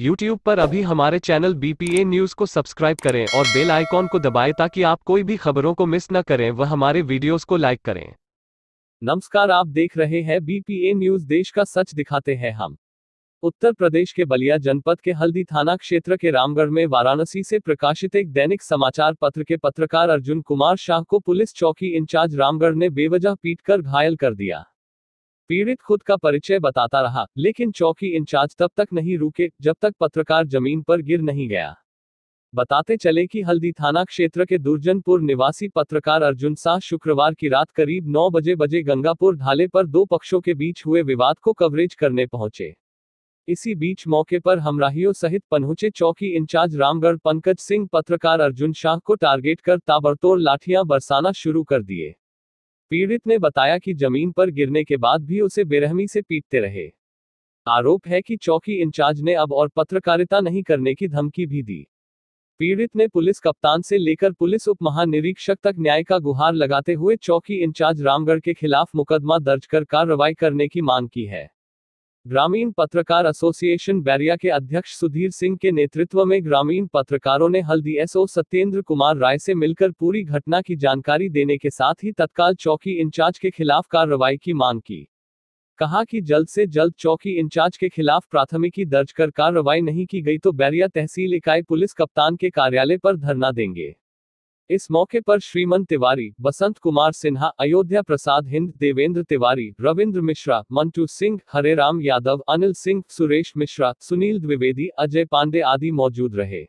YouTube पर अभी हमारे चैनल बीपीए न्यूज़ को सब्सक्राइब करें और बेल आइकॉन को दबाएँ ताकि आप कोई भी खबरों को मिस न करें व हमारे वीडियोस को लाइक करें। नमस्कार, आप देख रहे हैं बीपीए न्यूज़ देश का सच दिखाते हैं हम। उत्तर प्रदेश के बलिया जनपद के हल्दी थाना क्षेत्र के रामगढ़ में वाराणसी से प्रकाशित एक दैनिक समाचार पत्र के पत्रकार अर्जुन कुमार शाह को पुलिस चौकी इंचार्ज रामगढ़ ने बेवजह पीटकर घायल कर दिया। पीड़ित खुद का परिचय बताता रहा, लेकिन चौकी इंचार्ज तब तक नहीं रुके, जब तक पत्रकार ज़मीन पर गिर नहीं गया। बताते चले कि हल्दी थाना क्षेत्र के दुर्जनपुर निवासी पत्रकार अर्जुन शाह शुक्रवार की रात करीब 9 बजे बजे गंगापुर ढाले पर दो पक्षों के बीच हुए विवाद को कवरेज करने पहुँचे। इसी बीच मौके पर हमराहियों सहित पहुँचे चौकी इंचार्ज रामगढ़ पंकज सिंह पत्रकार अर्जुन शाह को टारगेट कर ताबड़तोड़ लाठियाँ बरसाना शुरू कर दिए। पीड़ित ने बताया कि ज़मीन पर गिरने के बाद भी उसे बेरहमी से पीटते रहे। आरोप है कि चौकी इंचार्ज ने अब और पत्रकारिता नहीं करने की धमकी भी दी। पीड़ित ने पुलिस कप्तान से लेकर पुलिस उप महानिरीक्षक तक न्याय का गुहार लगाते हुए चौकी इंचार्ज रामगढ़ के खिलाफ मुकदमा दर्ज कर कार्रवाई करने की मांग की है। ग्रामीण पत्रकार एसोसिएशन बैरिया के अध्यक्ष सुधीर सिंह के नेतृत्व में ग्रामीण पत्रकारों ने हल्दी एसओ सत्येंद्र कुमार राय से मिलकर पूरी घटना की जानकारी देने के साथ ही तत्काल चौकी इंचार्ज के खिलाफ कार्रवाई की मांग की। कहा कि जल्द से जल्द चौकी इंचार्ज के खिलाफ प्राथमिकी दर्ज कर कार्रवाई नहीं की गई तो बैरिया तहसील इकाई पुलिस कप्तान के कार्यालय पर धरना देंगे। इस मौके पर श्रीमन तिवारी, बसंत कुमार सिन्हा, अयोध्या प्रसाद हिंद, देवेंद्र तिवारी, रविंद्र मिश्रा, मंटू सिंह हरे राम यादव, अनिल सिंह, सुरेश मिश्रा, सुनील द्विवेदी, अजय पांडे आदि मौजूद रहे।